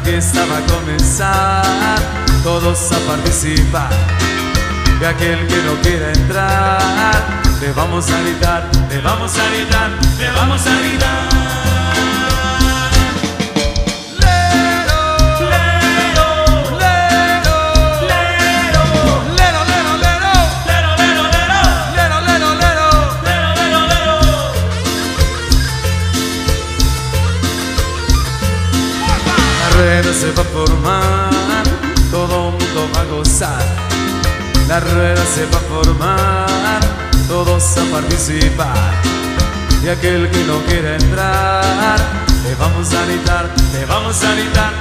fiesta va a comenzar, todos a participar. Y aquel que no quiera entrar, le vamos a gritar, le vamos a gritar, le vamos a gritar. Se va a formar, todo mundo va a gozar. La rueda se va a formar, todos a participar. Y aquel que no quiera entrar, le vamos a gritar, le vamos a gritar,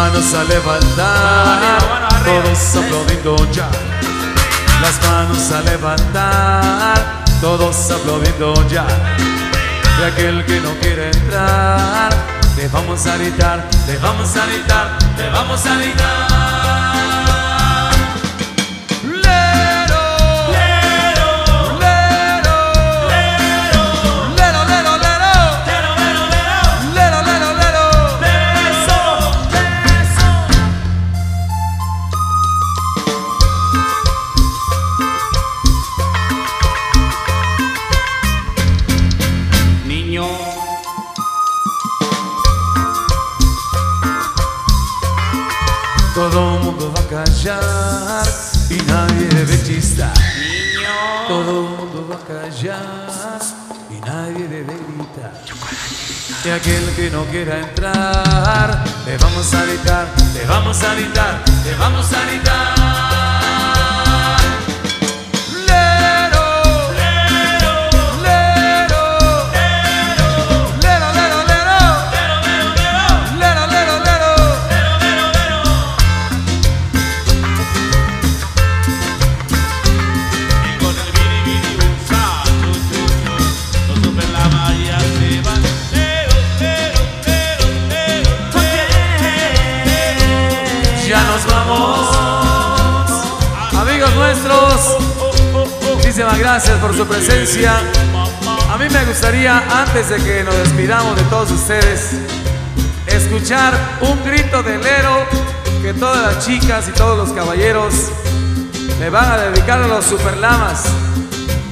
manos a levantar, todos aplaudiendo ya. Las manos a levantar, todos aplaudiendo ya. Y aquel que no quiere entrar, le vamos a gritar, le vamos a gritar, le vamos a gritar. Todo el mundo va a callar y nadie debe chistar. Todo el mundo va a callar y nadie debe gritar. Y aquel que no quiera entrar, le vamos a gritar, le vamos a gritar, le vamos a gritar. Vamos. Amigos nuestros, muchísimas gracias por su presencia. A mí me gustaría, antes de que nos despidamos de todos ustedes, escuchar un grito de lero que todas las chicas y todos los caballeros le van a dedicar a los superlamas.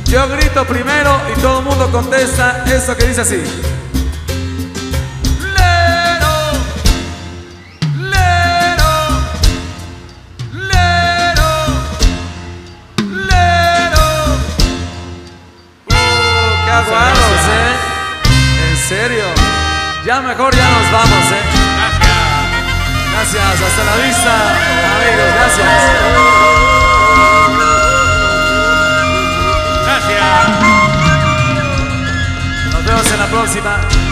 Yo grito primero y todo el mundo contesta esto que dice así. Serio. Ya mejor ya nos vamos, ¿eh? Gracias. Gracias. Hasta la vista, amigos. Gracias. Gracias. Nos vemos en la próxima.